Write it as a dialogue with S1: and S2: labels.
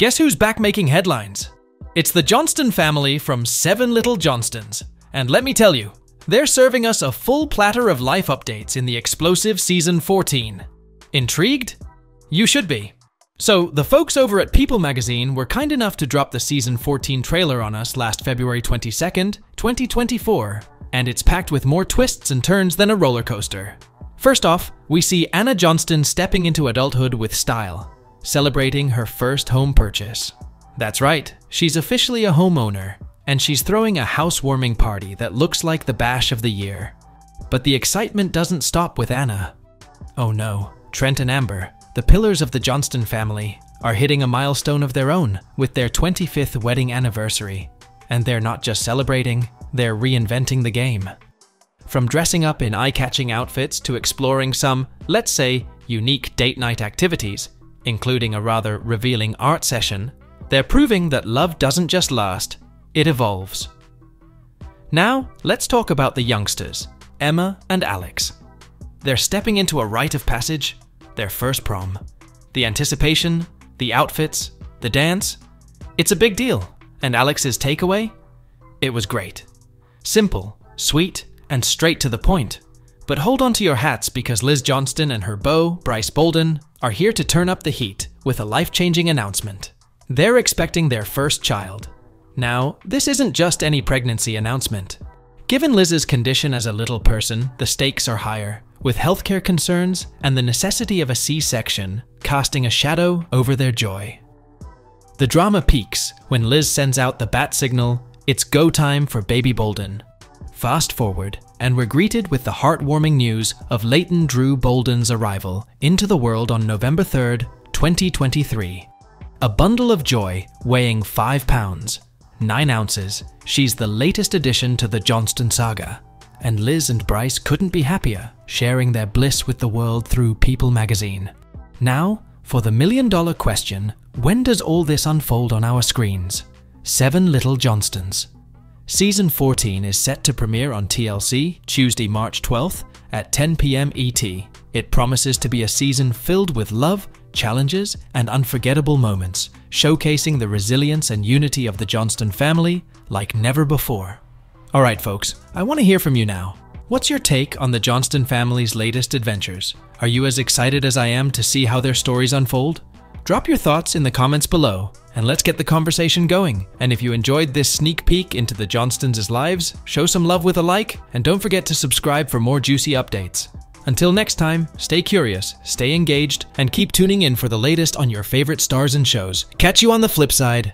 S1: Guess who's back making headlines? It's the Johnston family from Seven Little Johnstons. And let me tell you, they're serving us a full platter of life updates in the explosive season 14. Intrigued? You should be. So, the folks over at People magazine were kind enough to drop the season 14 trailer on us last February 22nd, 2024, and it's packed with more twists and turns than a roller coaster. First off, we see Anna Johnston stepping into adulthood with style, celebrating her first home purchase. That's right, she's officially a homeowner, and she's throwing a housewarming party that looks like the bash of the year. But the excitement doesn't stop with Anna. Oh no, Trent and Amber, the pillars of the Johnston family, are hitting a milestone of their own with their 25th wedding anniversary. And they're not just celebrating, they're reinventing the game. From dressing up in eye catching outfits to exploring some, let's say, unique date night activities, including a rather revealing art session, they're proving that love doesn't just last, it evolves. Now, let's talk about the youngsters, Emma and Alex. They're stepping into a rite of passage, their first prom. The anticipation, the outfits, the dance. It's a big deal. And Alex's takeaway? It was great. Simple, sweet, and straight to the point. But hold on to your hats because Liz Johnston and her beau, Bryce Bolden, are here to turn up the heat with a life changing announcement. They're expecting their first child. Now, this isn't just any pregnancy announcement. Given Liz's condition as a little person, the stakes are higher, with healthcare concerns and the necessity of a C section casting a shadow over their joy. The drama peaks when Liz sends out the bat signal it's go time for baby Bolden. Fast forward, and we're greeted with the heartwarming news of Leighton Drew Bolden's arrival into the world on November 3rd, 2023. A bundle of joy weighing 5 pounds, 9 ounces, she's the latest addition to the Johnston saga. And Liz and Bryce couldn't be happier, sharing their bliss with the world through People magazine. Now, for the million dollar question when does all this unfold on our screens? Seven Little Johnstons. Season 14 is set to premiere on TLC Tuesday, March 12th at 10 pm ET. It promises to be a season filled with love, challenges, and unforgettable moments, showcasing the resilience and unity of the Johnston family like never before. Alright, folks, I want to hear from you now. What's your take on the Johnston family's latest adventures? Are you as excited as I am to see how their stories unfold? Drop your thoughts in the comments below, and let's get the conversation going. And if you enjoyed this sneak peek into the Johnstons' lives, show some love with a like, and don't forget to subscribe for more juicy updates. Until next time, stay curious, stay engaged, and keep tuning in for the latest on your favorite stars and shows. Catch you on the flip side.